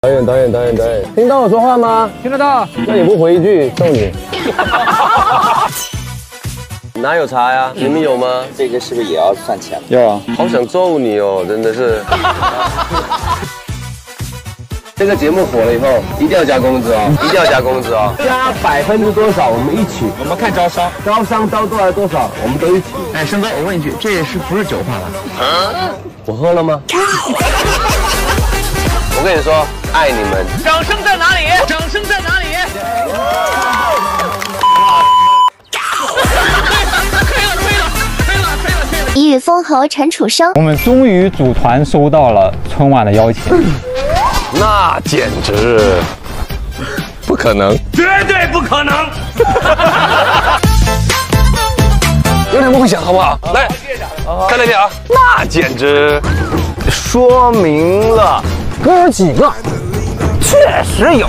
导演，导演，导演，导演，听到我说话吗？听得到。那你不回一句，揍你。哪有茶呀？你们有吗？这个是不是也要算钱？要啊。好想揍你哦，真的是。这个节目火了以后，一定要加工资哦，一定要加工资哦。加百分之多少，我们一起。我们看招商，招商招多少多少，我们都一起。哎，生哥，我问一句，这是不是酒话了？我喝了吗？我跟你说，爱你们。掌声在哪里？掌声在哪里？一语封侯陈楚生，我们终于组团收到了春晚的邀请，那简直不可能，绝对不可能！有点梦想，好不好？来，看那边啊，那简直说明了哥几个确实有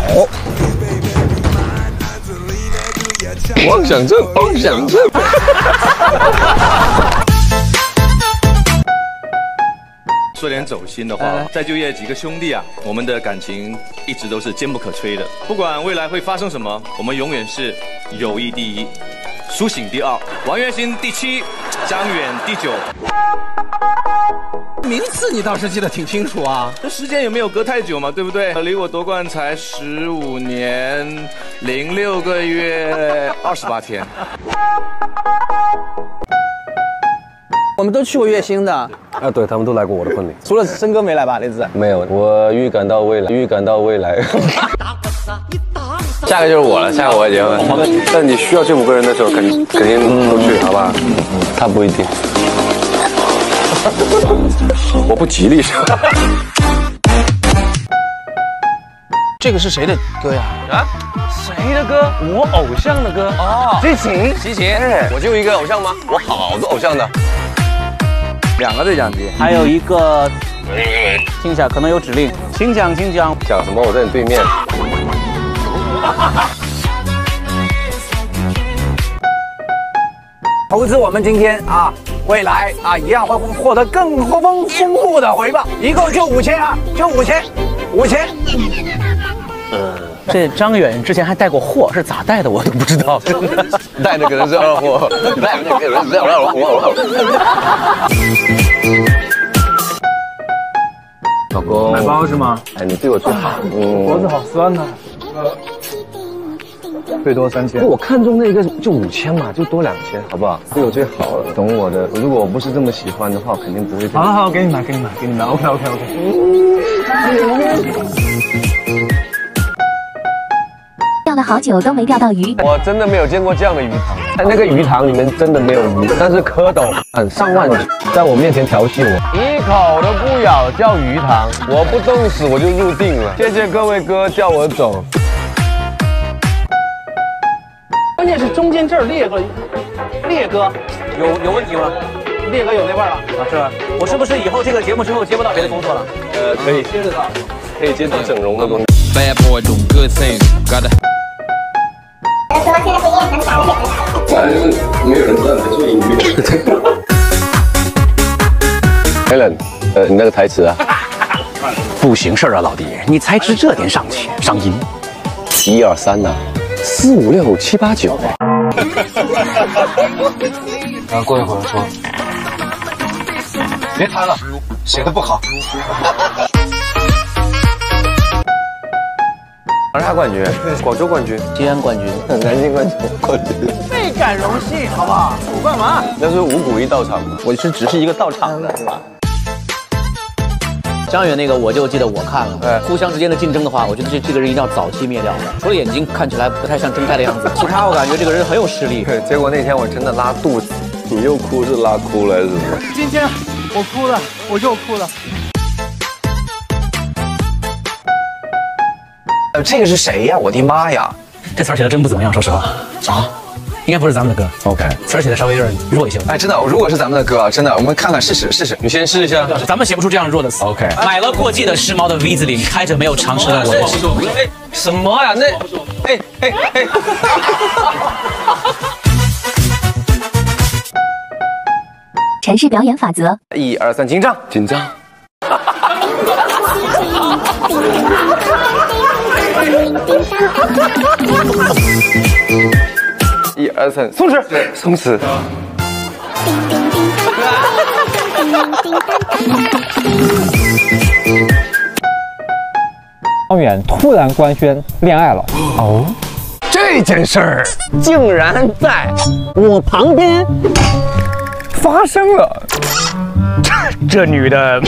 妄想症，妄想症。说点走心的话，再就业几个兄弟啊，我们的感情一直都是坚不可摧的。不管未来会发生什么，我们永远是友谊第一，苏醒第二，王栎鑫第七，张远第九。名次你倒是记得挺清楚啊，这时间也没有隔太久嘛，对不对？离我夺冠才十五年零六个月二十八天。我们都去过月星的，啊，对他们都来过我的婚礼，除了森哥没来吧？那次没有。我预感到未来，预感到未来。下个就是我了，下个我要结婚。但你需要这五个人的时候，肯肯定都去，好吧？他不一定。我不吉利是吧？这个是谁的歌呀？啊？谁的歌？我偶像的歌哦。齐秦，齐秦，我就一个偶像吗？我好多偶像的。两个对讲机，还有一个听一下，可能有指令，请讲，请讲，讲什么？我在你对面。投资我们今天啊，未来啊，一样会获得更丰丰富的回报，一共就五千啊，就五千，五千。呃，这张远之前还带过货，是咋带的我都不知道，带的可能是二货，带的可能是二货。老公，买包是吗？哎，你对我最好。嗯，脖子好酸呐。最多三千。我看中那个就五千嘛，就多两千，好不好？对我最好了，懂我的。如果我不是这么喜欢的话，肯定不会。好，好，给你买，给你买，给你买。OK OK OK。钓了好久都没钓到鱼，我真的没有见过这样的鱼塘。那个鱼塘里面真的没有鱼，但是蝌蚪很上万只，在我面前调戏我，一口都不咬叫鱼塘，我不冻死我就入定了。谢谢各位哥叫我走。键是中间这儿裂哥，裂哥有有问题吗？裂哥有那味儿了啊？是吧？我是不是以后这个节目之后接不到别的工作了？呃，可以接得到，可以接到整容的工作。Bad boy doing good things. Gotta. 反正没有人知道你在做音乐。Helen，呃，你那个台词啊？不行事儿啊，老弟，你才值这点上去上音。一二三呐，四五六七八九。然后过一会儿说，别弹了，写的不好。长沙冠军，广州冠军，西安冠军，南京冠军，冠军。倍感荣幸，好不好？五冠王，那是五谷一道场嘛。我是只是一个到场的，是吧？张远那个我就记得我看了，哎互相之间的竞争的话，我觉得这这个人一定要早期灭掉，除了眼睛看起来不太像正太的样子，其他我感觉这个人很有实力。对，结果那天我真的拉肚子，你又哭是拉哭了还是什么？今天我哭了，我又哭了。呃，这个是谁呀？我的妈呀！这词儿写的真不怎么样，说实话。啊？应该不是咱们的歌。OK，词儿写的稍微有点弱一些。哎，真的，如果是咱们的歌啊，真的，我们看看试试试试。你先试一下。咱们写不出这样弱的词。OK，买了过季的时髦的 V 字领，开着没有常识的我的心。哎，什么呀？那，哎哎哎！陈氏表演法则，一二三，紧张，紧张。松弛，松弛。方远突然官宣恋爱了。哦，这件事儿竟然在我旁边发生了。这 这女的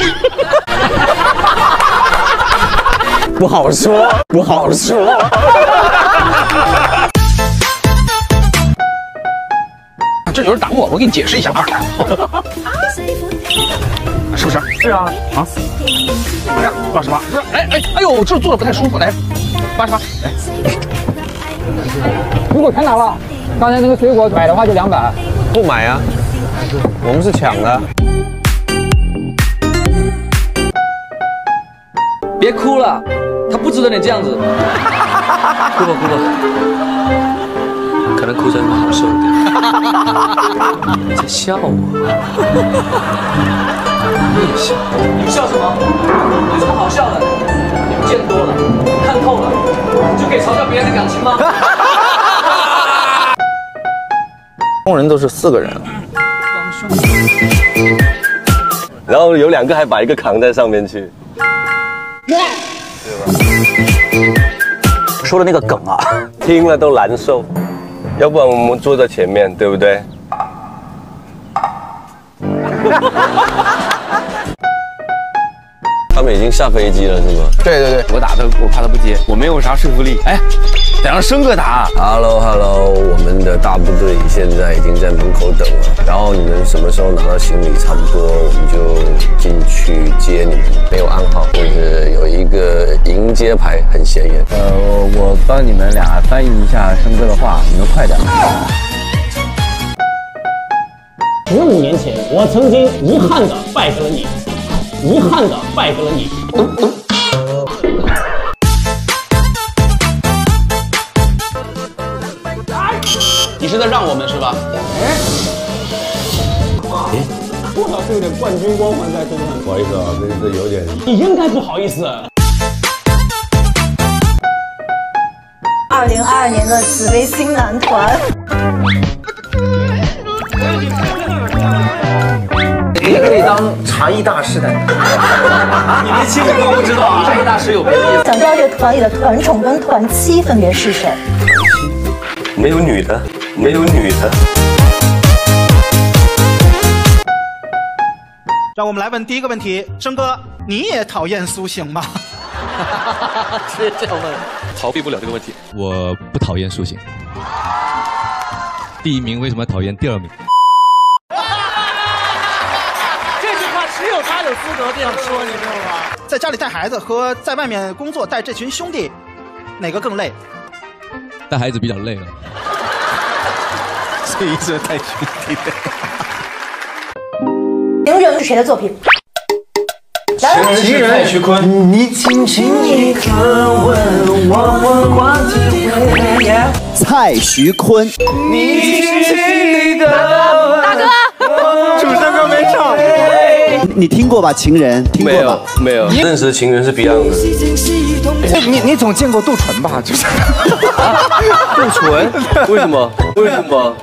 不好说，不好说。这有人打我，我给你解释一下啊。是不是？是啊，啊，哎呀，八十八，不是，哎哎哎呦，这坐着不太舒服，来，八十八，来，如果全拿了，刚才那个水果买的话就两百。不买啊，我们是抢的。别哭了，他不值得你这样子。哭 吧哭吧，可能哭着会好受一点。你在笑我？你也笑？你笑什么？有什么好笑的？你们见多了，看透了，就可以嘲笑别人的感情吗？工人都是四个人，然后有两个还把一个扛在上面去。说的那个梗啊，听了都难受。要不然我们坐在前面，对不对？他们已经下飞机了，是吗？对对对，我打他，我怕他不接，我没有啥说服力。哎，得让生哥打。Hello Hello，我们的大部队现在已经在门口等了。然后你们什么时候拿到行李差不多，我们就进去接你们。没有暗号，就是有一个迎接牌很显眼。呃，我帮你们俩翻译一下生哥的话，你们快点。十五年前，我曾经遗憾的败给了你，遗憾的败给了你。在让我们是吧？哎多少是有点冠军光环在身上。不好意思啊，这这有点。你应该不好意思。二零二二年的紫薇新男团。你可以当茶艺大师的。你年轻人不知道啊，茶艺大师有别的意思。想知道这个团里的团宠跟团妻分别是谁？没有女的，没有女的。让我们来问第一个问题，生哥，你也讨厌苏醒吗？直接这样问，逃避不了这个问题。我不讨厌苏醒。第一名为什么讨厌第二名？这句话只有他有资格这样说，你知道吗？在家里带孩子和在外面工作带这群兄弟，哪个更累？带孩子比较累了。所以是带兄弟。情人是谁的作品？情人是蔡徐坤。你轻轻一刻问，我问话题会。蔡徐坤。你轻轻的大哥，主唱歌没唱。你听过吧？情人听过吧？没有，认识的情人是 Beyond 的。你你总见过杜淳吧？就是。杜淳？为什么？为什么？